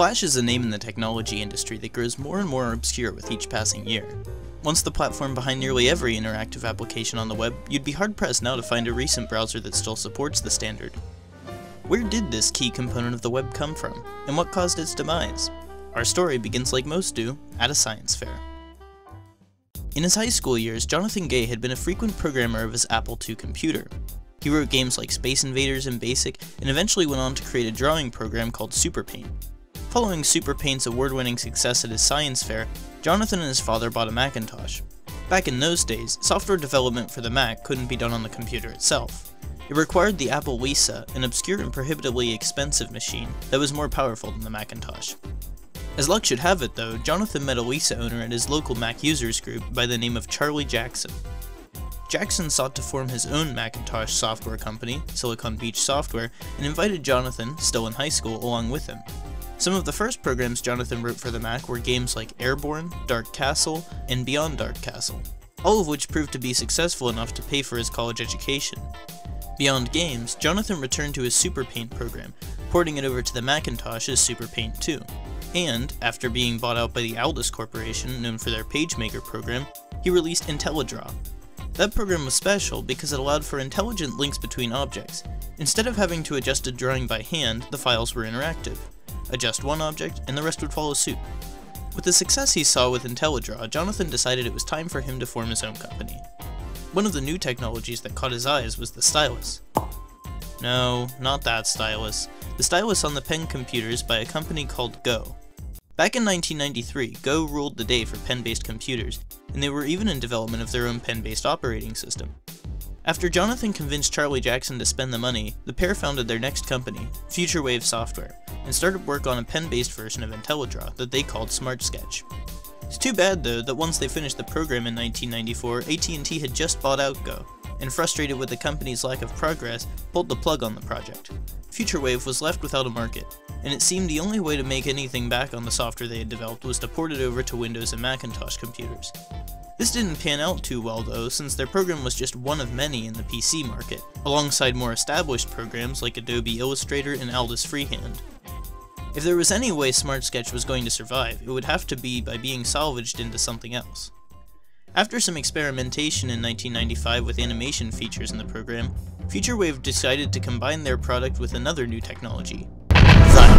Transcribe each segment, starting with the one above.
Flash is a name in the technology industry that grows more and more obscure with each passing year. Once the platform behind nearly every interactive application on the web, you'd be hard-pressed now to find a recent browser that still supports the standard. Where did this key component of the web come from, and what caused its demise? Our story begins like most do, at a science fair. In his high school years, Jonathan Gay had been a frequent programmer of his Apple II computer. He wrote games like Space Invaders and BASIC, and eventually went on to create a drawing program called SuperPaint. Following SuperPaint's award-winning success at his science fair, Jonathan and his father bought a Macintosh. Back in those days, software development for the Mac couldn't be done on the computer itself. It required the Apple Lisa, an obscure and prohibitively expensive machine that was more powerful than the Macintosh. As luck should have it though, Jonathan met a Lisa owner at his local Mac users group by the name of Charlie Jackson. Jackson sought to form his own Macintosh software company, Silicon Beach Software, and invited Jonathan, still in high school, along with him. Some of the first programs Jonathan wrote for the Mac were games like Airborne, Dark Castle, and Beyond Dark Castle, all of which proved to be successful enough to pay for his college education. Beyond games, Jonathan returned to his SuperPaint program, porting it over to the Macintosh as SuperPaint 2. And, after being bought out by the Aldus Corporation, known for their PageMaker program, he released IntelliDraw. That program was special because it allowed for intelligent links between objects. Instead of having to adjust a drawing by hand, the files were interactive adjust one object, and the rest would follow suit. With the success he saw with IntelliDraw, Jonathan decided it was time for him to form his own company. One of the new technologies that caught his eyes was the stylus. No, not that stylus. The stylus on the pen computers by a company called Go. Back in 1993, Go ruled the day for pen-based computers, and they were even in development of their own pen-based operating system. After Jonathan convinced Charlie Jackson to spend the money, the pair founded their next company, FutureWave Software, and started work on a pen-based version of IntelliDraw that they called SmartSketch. It's too bad though that once they finished the program in 1994, AT&T had just bought out Go, and frustrated with the company's lack of progress, pulled the plug on the project. FutureWave was left without a market, and it seemed the only way to make anything back on the software they had developed was to port it over to Windows and Macintosh computers. This didn't pan out too well though, since their program was just one of many in the PC market, alongside more established programs like Adobe Illustrator and Aldus Freehand. If there was any way SmartSketch was going to survive, it would have to be by being salvaged into something else. After some experimentation in 1995 with animation features in the program, FutureWave decided to combine their product with another new technology,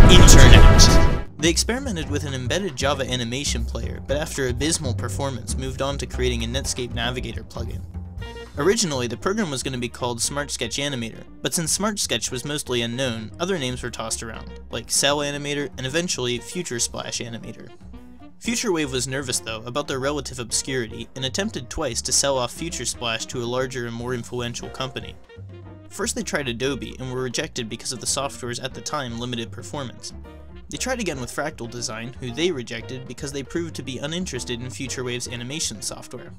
Internet. They experimented with an embedded Java animation player, but after abysmal performance moved on to creating a Netscape Navigator plugin. Originally, the program was going to be called Smart Sketch Animator, but since Smart Sketch was mostly unknown, other names were tossed around, like Cel Animator and eventually Future Splash Animator. FutureWave was nervous though about their relative obscurity and attempted twice to sell off Future Splash to a larger and more influential company. First they tried Adobe and were rejected because of the software's at the time limited performance, they tried again with Fractal Design, who they rejected because they proved to be uninterested in FutureWave's animation software.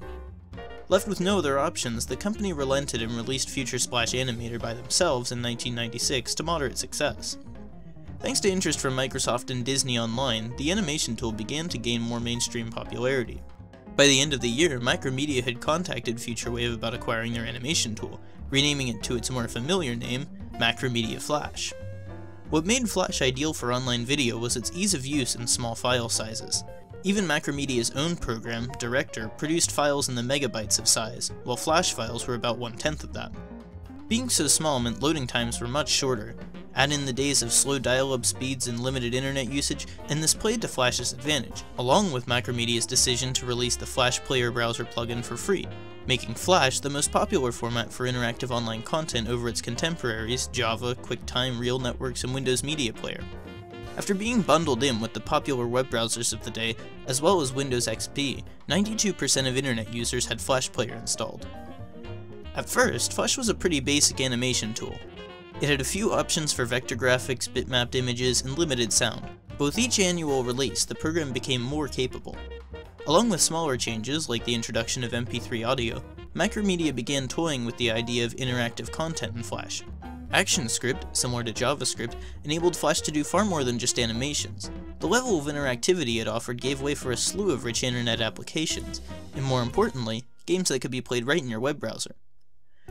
Left with no other options, the company relented and released Future Splash Animator by themselves in 1996 to moderate success. Thanks to interest from Microsoft and Disney Online, the animation tool began to gain more mainstream popularity. By the end of the year, Macromedia had contacted FutureWave about acquiring their animation tool, renaming it to its more familiar name, Macromedia Flash. What made Flash ideal for online video was its ease of use and small file sizes. Even Macromedia's own program, Director, produced files in the megabytes of size, while Flash files were about one-tenth of that. Being so small meant loading times were much shorter. Add in the days of slow dial-up speeds and limited internet usage, and this played to Flash's advantage, along with Macromedia's decision to release the Flash Player Browser plugin for free, making Flash the most popular format for interactive online content over its contemporaries Java, QuickTime, Real Networks, and Windows Media Player. After being bundled in with the popular web browsers of the day, as well as Windows XP, 92% of internet users had Flash Player installed. At first, Flash was a pretty basic animation tool. It had a few options for vector graphics, bitmapped images, and limited sound, but with each annual release, the program became more capable. Along with smaller changes, like the introduction of MP3 audio, Macromedia began toying with the idea of interactive content in Flash. ActionScript, similar to JavaScript, enabled Flash to do far more than just animations. The level of interactivity it offered gave way for a slew of rich internet applications, and more importantly, games that could be played right in your web browser.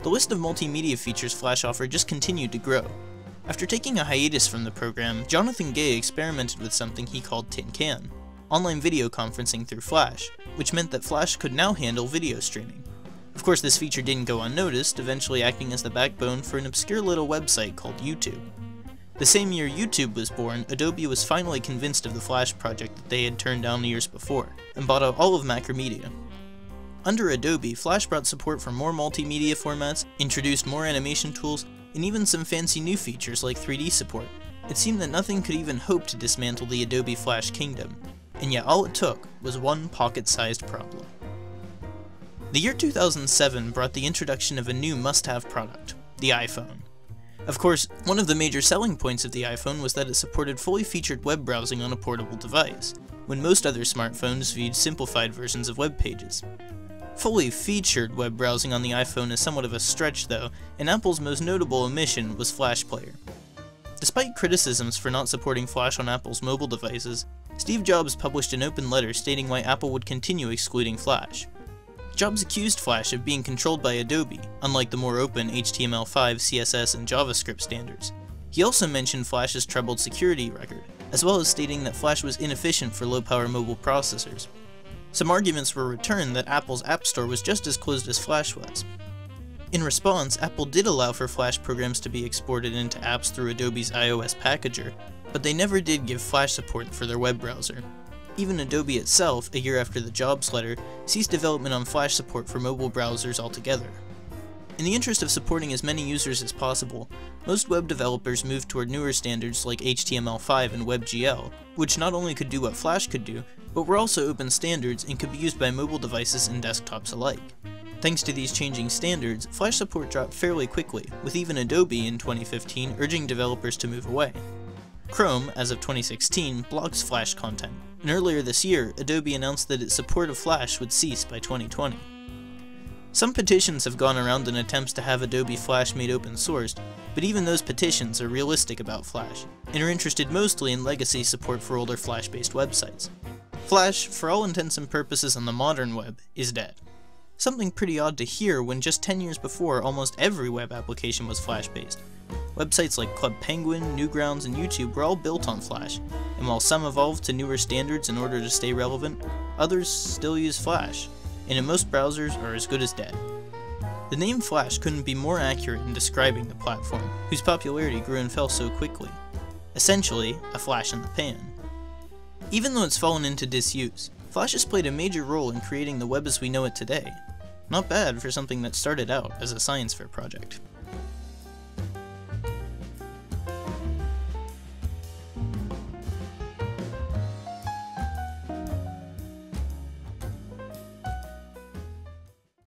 The list of multimedia features Flash offered just continued to grow. After taking a hiatus from the program, Jonathan Gay experimented with something he called Tin Can, online video conferencing through Flash, which meant that Flash could now handle video streaming. Of course, this feature didn't go unnoticed, eventually acting as the backbone for an obscure little website called YouTube. The same year YouTube was born, Adobe was finally convinced of the Flash project that they had turned down years before, and bought out all of Macromedia. Under Adobe, Flash brought support for more multimedia formats, introduced more animation tools, and even some fancy new features like 3D support. It seemed that nothing could even hope to dismantle the Adobe Flash kingdom, and yet all it took was one pocket-sized problem. The year 2007 brought the introduction of a new must-have product, the iPhone. Of course, one of the major selling points of the iPhone was that it supported fully featured web browsing on a portable device, when most other smartphones viewed simplified versions of web pages. Fully featured web browsing on the iPhone is somewhat of a stretch though, and Apple's most notable omission was Flash Player. Despite criticisms for not supporting Flash on Apple's mobile devices, Steve Jobs published an open letter stating why Apple would continue excluding Flash. Jobs accused Flash of being controlled by Adobe, unlike the more open HTML5, CSS, and JavaScript standards. He also mentioned Flash's troubled security record, as well as stating that Flash was inefficient for low-power mobile processors. Some arguments were returned that Apple's App Store was just as closed as Flash was. In response, Apple did allow for Flash programs to be exported into apps through Adobe's iOS packager, but they never did give Flash support for their web browser. Even Adobe itself, a year after the Jobs letter, ceased development on Flash support for mobile browsers altogether. In the interest of supporting as many users as possible, most web developers moved toward newer standards like HTML5 and WebGL, which not only could do what Flash could do, but were also open standards and could be used by mobile devices and desktops alike. Thanks to these changing standards, Flash support dropped fairly quickly, with even Adobe in 2015 urging developers to move away. Chrome, as of 2016, blocks Flash content, and earlier this year, Adobe announced that its support of Flash would cease by 2020. Some petitions have gone around in attempts to have Adobe Flash made open sourced, but even those petitions are realistic about Flash, and are interested mostly in legacy support for older Flash-based websites. Flash, for all intents and purposes on the modern web, is dead. Something pretty odd to hear when just 10 years before almost every web application was Flash-based, Websites like Club Penguin, Newgrounds, and YouTube were all built on Flash, and while some evolved to newer standards in order to stay relevant, others still use Flash, and in most browsers are as good as dead. The name Flash couldn't be more accurate in describing the platform, whose popularity grew and fell so quickly. Essentially, a flash in the pan. Even though it's fallen into disuse, Flash has played a major role in creating the web as we know it today. Not bad for something that started out as a science fair project.